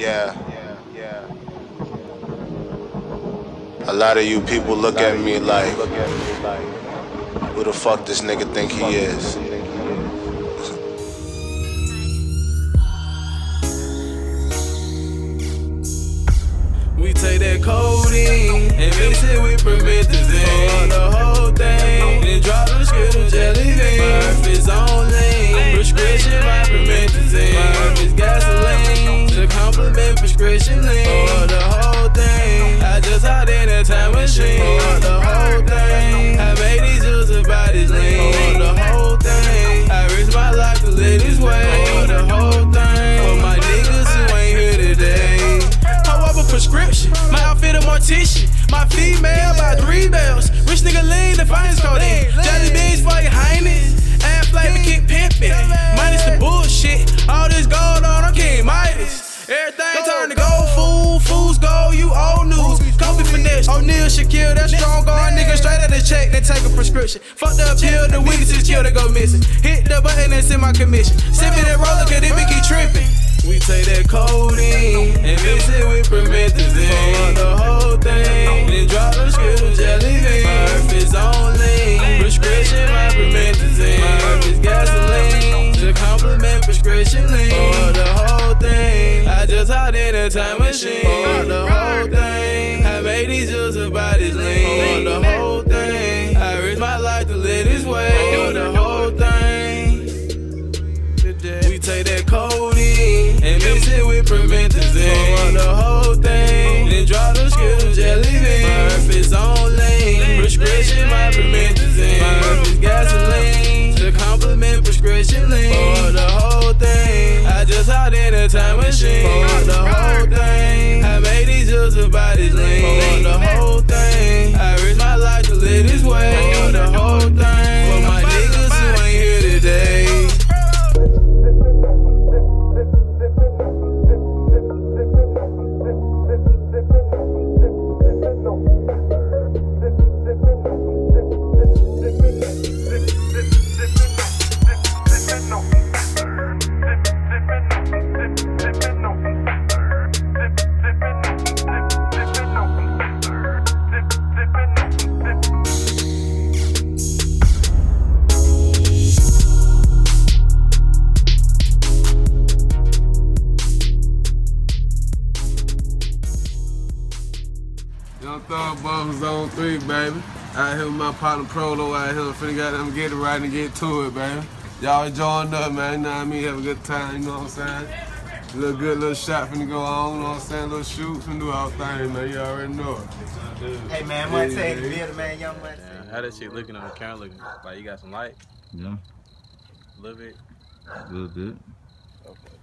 Yeah. Yeah. A lot of you people look at me like, who the fuck this nigga think he is? We take that codeine and mix it with promethazine. Mortician. My female by three bells. Rich nigga lean, the finest codeine. Jelly beans for your highness. Add flavor, keep pimping. Minus the bullshit. All this gold on, I'm King Midas. Everything turn to gold, fool. Fools go, you old news. Kobe finesse. O'Neal, Shaquille, that strong guard nigga straight out the check, they take a prescription. Fuck the appeal, the witnesses kill, they go missing. Hit the button and send my commission. Sipping that roller, cause it keep tripping. We take that codeine and mix it with promethazine. Hopped in a time machine. For the whole thing, I made these user bodies lean. For the whole thing, I risk my life to live this way. For the whole thing. We take that codeine and mix it with promethazine. For the whole thing, then drop the skittle jelly bean. Murphy's on lean, prescription my promethazine. Murphy's gasoline to complement prescription lean. For the whole thing, I just hopped in a time machine. Thug Bump Zone 3, baby. Out here with my partner Proto out here. Finna got them get it right and get to it, baby. Y'all joined up, man. You know what I mean? Have a good time, you know what I'm saying? A little good little shot finna go on, you know what I'm saying? little shoot finna do our thing, man. You already know it. Hey man, one take the building, man, young man. How that shit looking on the camera looking? Like you got some light? Yeah, A little bit? a little bit. Okay.